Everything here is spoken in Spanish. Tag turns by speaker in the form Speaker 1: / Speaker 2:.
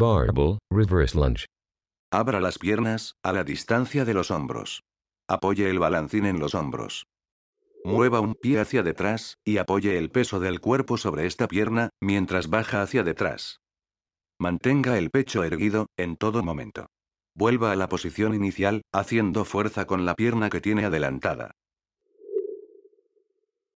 Speaker 1: Barbell, reverse lunge.
Speaker 2: Abra las piernas, a la distancia de los hombros. Apoye el balancín en los hombros. Mueva un pie hacia detrás, y apoye el peso del cuerpo sobre esta pierna, mientras baja hacia detrás. Mantenga el pecho erguido, en todo momento. Vuelva a la posición inicial, haciendo fuerza con la pierna que tiene adelantada.